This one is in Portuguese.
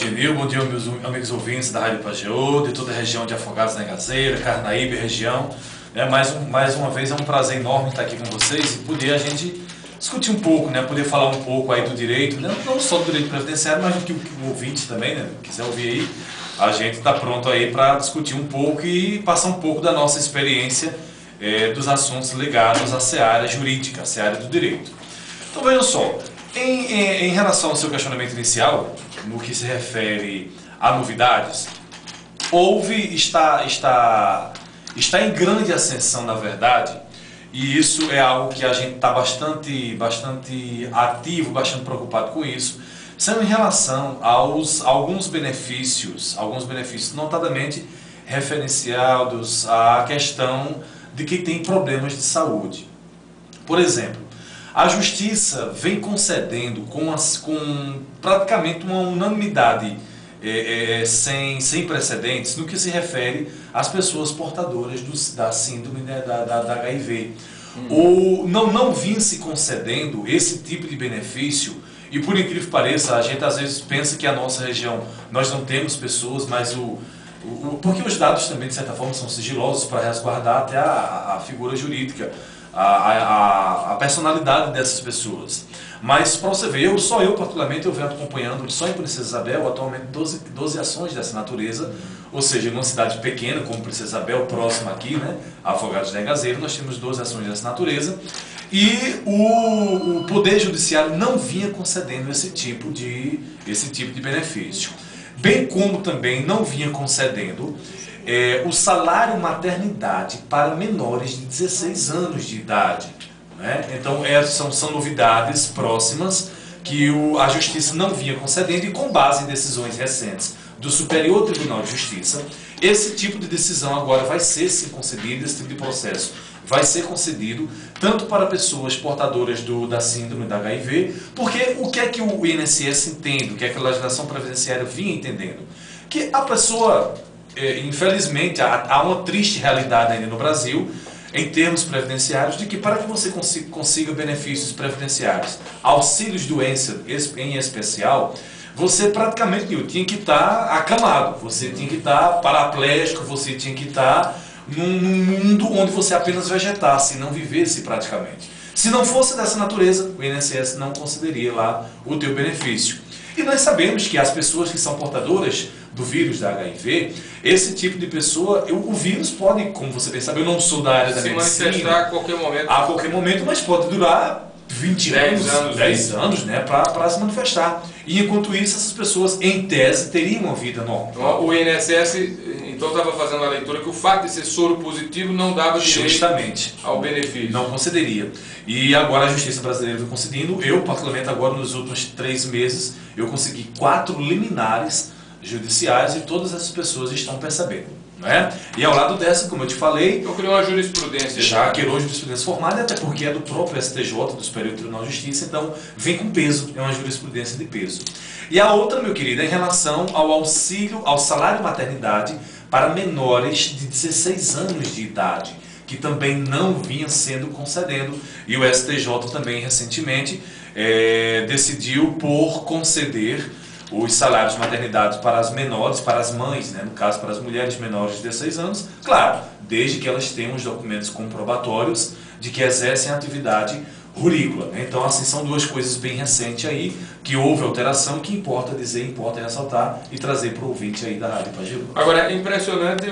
dia, Nil. Bom dia, meus amigos ouvintes da Rádio Pajeú, de toda a região de Afogados na Gazeira, Carnaíba região. É, mais, um, mais uma vez é um prazer enorme estar aqui com vocês e poder a gente discutir um pouco, né? Poder falar um pouco aí do direito, né? não só do direito previdenciário, mas do que, que o ouvinte também, né? Quiser ouvir aí, a gente está pronto aí para discutir um pouco e passar um pouco da nossa experiência é, dos assuntos ligados à seara jurídica, à seara do direito. Então vejam só, em, em, em relação ao seu questionamento inicial, no que se refere a novidades, houve, está, está, está em grande ascensão, na verdade, e isso é algo que a gente está bastante, bastante ativo, bastante preocupado com isso, são em relação aos alguns benefícios, alguns benefícios notadamente referenciados à questão de quem tem problemas de saúde. Por exemplo, a justiça vem concedendo com, as, com praticamente uma unanimidade é, é, sem, sem precedentes no que se refere às pessoas portadoras do, da síndrome né, da, da, da, HIV. Hum. Ou não, não vinha se concedendo esse tipo de benefício e por incrível que pareça, a gente às vezes pensa que a nossa região nós não temos pessoas, mas o, o porque os dados também de certa forma são sigilosos para resguardar até a, a figura jurídica a, a personalidade dessas pessoas. Mas para você ver, eu, só eu particularmente, eu venho acompanhando só em Princesa Isabel atualmente 12, 12 ações dessa natureza, ou seja, numa cidade pequena como Princesa Isabel, próxima aqui, né, Afogados da Engazeira, nós temos 12 ações dessa natureza, e o, o Poder Judiciário não vinha concedendo esse tipo de, esse tipo de benefício. Bem como também não vinha concedendo é, o salário maternidade para menores de 16 anos de idade. Né? Então, é, são, são novidades próximas que o, a Justiça não vinha concedendo e com base em decisões recentes do Superior Tribunal de Justiça, esse tipo de decisão agora vai ser sim concedido, esse tipo de processo vai ser concedido tanto para pessoas portadoras do, da síndrome da HIV, porque o que é que o INSS entende, o que é que a legislação previdenciária vinha entendendo? Que a pessoa é, infelizmente, há, uma triste realidade ainda no Brasil, em termos previdenciários, de que para que você consiga, benefícios previdenciários, auxílios doença em especial, você praticamente tinha que estar tá acamado, você tinha que estar tá paraplégico, você tinha que estar tá num, num mundo onde você apenas vegetasse não vivesse praticamente. Se não fosse dessa natureza, o INSS não concederia lá o teu benefício. E nós sabemos que as pessoas que são portadoras do vírus da HIV, esse tipo de pessoa, eu, o vírus pode, como você bem sabe, eu não sou da área da se medicina. Se manifestar a qualquer momento. A qualquer momento, mas pode durar 20 10 anos, anos 10 anos, né, para se manifestar. E enquanto isso, essas pessoas, em tese, teriam uma vida normal. O INSS, então, estava fazendo a leitura que o fato de ser soro positivo não dava direito Justamente. ao benefício. Não concederia. E agora a justiça brasileira está concedendo. Eu, particularmente, agora nos últimos três meses, eu consegui quatro liminares judiciais e todas essas pessoas estão percebendo. Né? E ao lado dessa, como eu te falei. Então criou uma jurisprudência. Já criou jurisprudência formada, até porque é do próprio STJ, do Superior Tribunal de Justiça, então vem com peso, é uma jurisprudência de peso. E a outra, meu querido, é em relação ao auxílio, ao salário maternidade para menores de 16 anos de idade, que também não vinha sendo concedendo, e o STJ também recentemente é, decidiu por conceder os salários de maternidade para as menores, para as mães, né? no caso para as mulheres menores de 16 anos, claro, desde que elas tenham os documentos comprobatórios de que exercem atividade rurícola. Né? Então, assim, são duas coisas bem recentes aí, que houve alteração, que importa dizer, importa ressaltar e trazer para o ouvinte aí da Rádio Pajeú. Agora, é impressionante